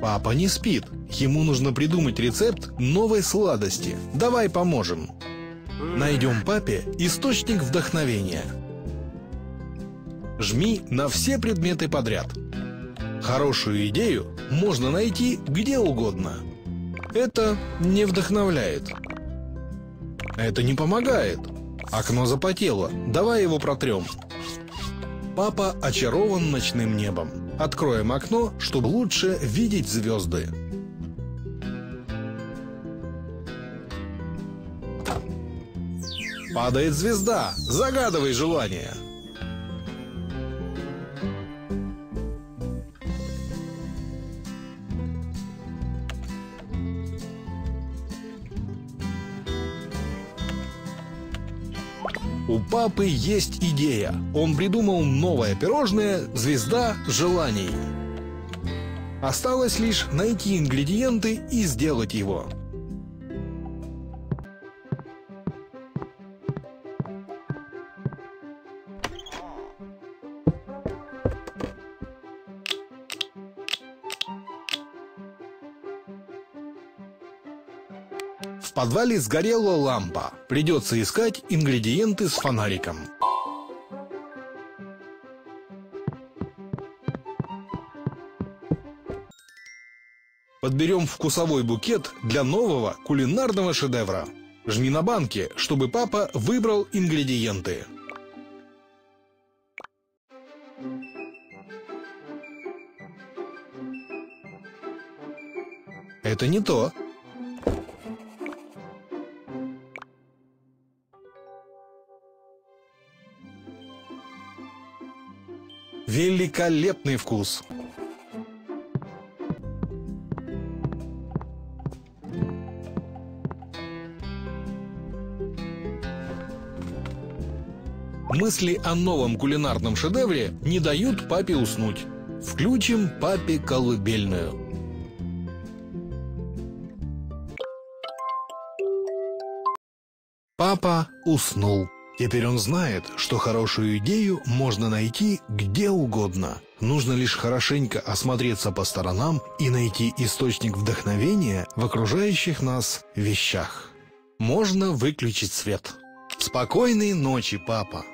Папа не спит. Ему нужно придумать рецепт новой сладости. Давай поможем. Найдем папе источник вдохновения. Жми на все предметы подряд. Хорошую идею можно найти где угодно. Это не вдохновляет. Это не помогает. Окно запотело. Давай его протрем. Папа очарован ночным небом. Откроем окно, чтобы лучше видеть звезды. Падает звезда. Загадывай желание. У папы есть идея. Он придумал новое пирожное «Звезда желаний». Осталось лишь найти ингредиенты и сделать его. В подвале сгорела лампа. Придется искать ингредиенты с фонариком. Подберем вкусовой букет для нового кулинарного шедевра. Жми на банке, чтобы папа выбрал ингредиенты. Это не то. Великолепный вкус! Мысли о новом кулинарном шедевре не дают папе уснуть. Включим папе колыбельную. Папа уснул. Теперь он знает, что хорошую идею можно найти где угодно. Нужно лишь хорошенько осмотреться по сторонам и найти источник вдохновения в окружающих нас вещах. Можно выключить свет. Спокойной ночи, папа.